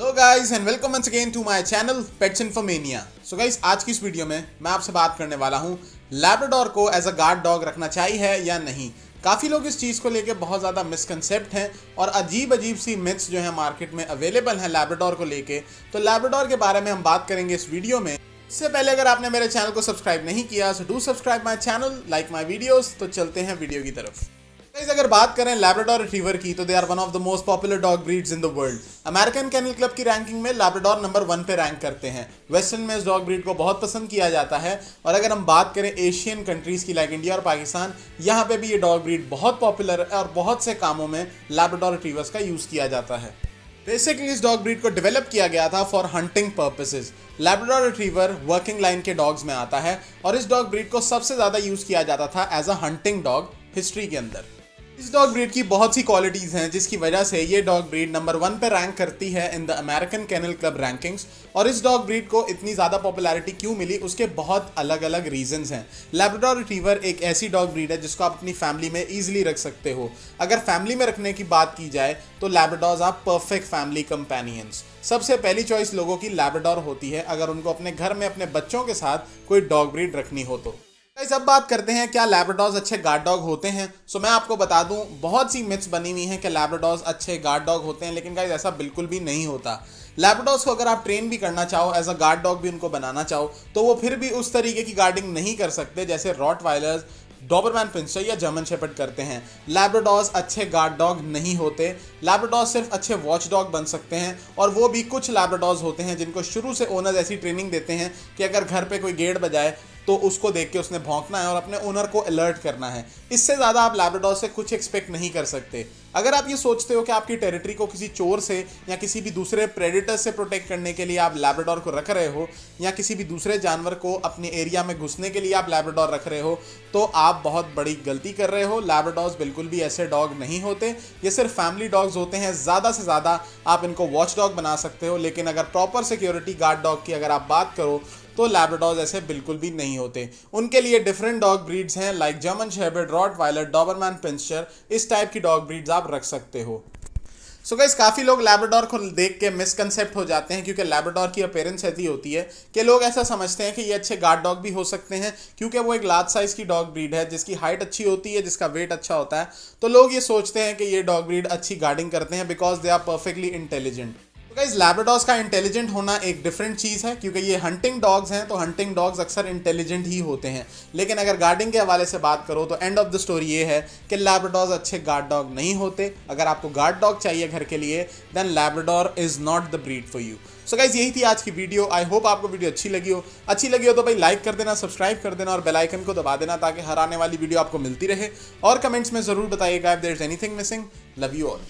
Hello guys and welcome once again to my channel pets Informania so guys आज की इस video में मैं आपसे बात करने वाला हूँ लैब्राडोर को एज अ गार्ड डॉग रखना चाहिए या नहीं? काफ़ी लोग इस चीज़ को लेके बहुत ज़्यादा मिसकनसेप्ट हैं और अजीब अजीब सी मिथ्स जो है मार्केट में अवेलेबल हैं लैब्राडोर को लेके। तो लैब्राडोर के बारे में हम बात करेंगे इस वीडियो में। इससे पहले अगर आपने मेरे चैनल को सब्सक्राइब नहीं किया so do subscribe my channel like my videos तो चलते हैं वीडियो की तरफ़। अगर बात करें लैब्राडोर रिट्रीवर की तो they are one of the most popular dog breeds in the world American kennel club की रैंकिंग में लैब्राडोर नंबर वन पे रैंक करते हैं. वेस्टर्न में इस डॉग ब्रीड को बहुत पसंद किया जाता है. और अगर हम बात करें एशियन कंट्रीज़ की लाइक इंडिया और पाकिस्तान यहाँ पे भी ये डॉग ब्रीड बहुत पॉपुलर है और बहुत से कामों में लैब्राडोर रिट्रीवर्स का यूज़ किया जाता है. बेसिकली इस डॉग ब्रीड को डेवलप किया गया था for hunting purposes Labrador retriever working line के डॉग्स में आता है और इस डॉग ब्रीड को सबसे ज़्यादा यूज़ किया जाता था as a hunting dog history के अंदर. इस डॉग ब्रीड की बहुत सी क्वालिटीज़ हैं, जिसकी वजह से ये डॉग ब्रीड नंबर वन पर रैंक करती है in the American kennel club rankings और इस डॉग ब्रीड को इतनी ज़्यादा पॉपुलैरिटी क्यों मिली, उसके बहुत अलग अलग रीजंस हैं। लेब्राडोर रिट्रीवर एक ऐसी डॉग ब्रीड है, जिसको आप अपनी फैमिली में ईजिली रख सकते हो। अगर फैमिली में रखने की बात की जाए तो labradors are perfect family companions सबसे पहली चॉइस लोगों की लेब्राडोर होती है, अगर उनको अपने घर में अपने बच्चों के साथ कोई डॉग ब्रीड रखनी हो तो। अब बात करते हैं क्या लैब्राडॉर्स अच्छे गार्ड डॉग होते हैं? सो so, मैं आपको बता दूँ बहुत सी मिथ्स बनी हुई हैं कि लैब्राडॉर्स अच्छे गार्ड डॉग होते हैं लेकिन गाइस ऐसा बिल्कुल भी नहीं होता। लैब्राडॉर्स को अगर आप ट्रेन भी करना चाहो एज अ गार्ड डॉग भी उनको बनाना चाहो तो वो फिर भी उस तरीके की गार्डिंग नहीं कर सकते जैसे रॉट वायलर्स डॉबरमैन पिंचर या जर्मन शेपर्ड करते हैं। लैब्राडॉर्स अच्छे गार्ड डॉग नहीं होते। लैब्राडॉर्स सिर्फ़ अच्छे वॉच डॉग बन सकते हैं और वो भी कुछ लैब्राडॉर्स होते हैं जिनको शुरू से ओनर्स ऐसी ट्रेनिंग देते हैं कि अगर घर पे कोई गेट बजाए तो उसको देख के उसने भौंकना है और अपने ओनर को अलर्ट करना है। इससे ज़्यादा आप लैब्राडोर से कुछ एक्सपेक्ट नहीं कर सकते। अगर आप ये सोचते हो कि आपकी टेरिटरी को किसी चोर से या किसी भी दूसरे प्रेडिटर से प्रोटेक्ट करने के लिए आप लैब्राडोर को रख रहे हो, या किसी भी दूसरे जानवर को अपने एरिया में घुसने के लिए आप लैब्राडोर रख रहे हो तो आप बहुत बड़ी गलती कर रहे हो। लैब्राडोर्स बिल्कुल भी ऐसे डॉग नहीं होते। ये सिर्फ़ फैमिली डॉग्स होते हैं। ज़्यादा से ज़्यादा आप इनको वॉच डॉग बना सकते हो, लेकिन अगर प्रॉपर सिक्योरिटी गार्ड डॉग की अगर आप बात करो तो लैब्राडोर्स ऐसे बिल्कुल भी नहीं होते। उनके लिए डिफरेंट डॉग ब्रीड्स हैं like German shepherd rottweiler doberman pinscher इस टाइप की डॉग ब्रीड्स आप रख सकते हो। सो so गाइस काफ़ी लोग लैब्राडोर को देख के मिसकनसेप्ट हो जाते हैं, क्योंकि लैब्राडोर की अपेयरेंस ऐसी होती है कि लोग ऐसा समझते हैं कि ये अच्छे गार्ड डॉग भी हो सकते हैं, क्योंकि वो एक लार्ज साइज़ की डॉग ब्रीड है, जिसकी हाइट अच्छी होती है, जिसका वेट अच्छा होता है। तो लोग ये सोचते हैं कि ये डॉग ब्रीड अच्छी गार्डिंग करते हैं because they are perfectly intelligent guys labradors का इंटेलिजेंट होना एक डिफरेंट चीज़ है, क्योंकि ये हंटिंग डॉग्स हैं तो हंटिंग डॉग्स अक्सर इंटेलिजेंट ही होते हैं। लेकिन अगर गार्डिंग के हवाले से बात करो तो एंड ऑफ़ द स्टोरी ये है कि लैब्राडॉर्स अच्छे गार्ड डॉग नहीं होते। अगर आपको गार्ड डॉग चाहिए घर के लिए then Labrador is not the breed for you so guys यही थी आज की वीडियो आई होप आपको वीडियो अच्छी लगी हो। अच्छी लगी हो तो भाई लाइक कर देना सब्सक्राइब कर देना और बेल आइकन को दबा देना ताकि हर आने वाली वीडियो आपको मिलती रहे। और कमेंट्स में ज़रूर बताइएगा if there is anything missing love you all